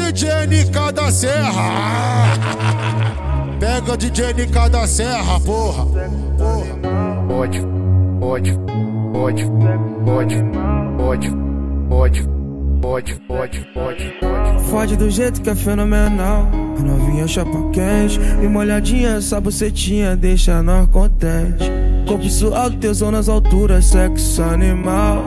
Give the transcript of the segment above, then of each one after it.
DJ NK da Serra. Pega DJ NK da Serra, porra. porra. Pode, pode, pode, pode, pode, pode, pode, pode, pode, pode. Fode do jeito que é fenomenal. A novinha chapa quente e molhadinha essa bucetinha deixa nós contente. Corpo suado, tesão nas alturas, sexo animal.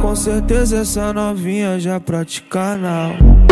Com certeza essa novinha já pratica não.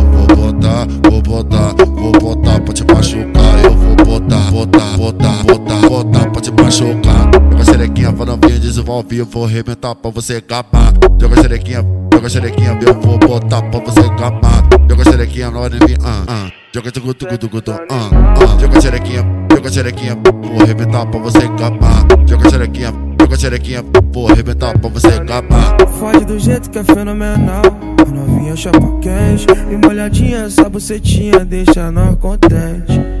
Vai novinha, desenvolve, eu vou arrebentar pra você acabar. Joga xerequinha, joga xerequinha, eu vou botar pra você acabar. Joga xerequinha, na hora de vir, ah, ah. Joga tugu, tugu, tugu, tugu, ah, ah. Joga xerequinha, joga xerequinha, vou arrebentar pra você acabar. Joga xerequinha, joga xerequinha, vou arrebentar pra você acabar. Fode do jeito que é fenomenal. A novinha chapa quente e molhadinha essa bucetinha deixa nós contente.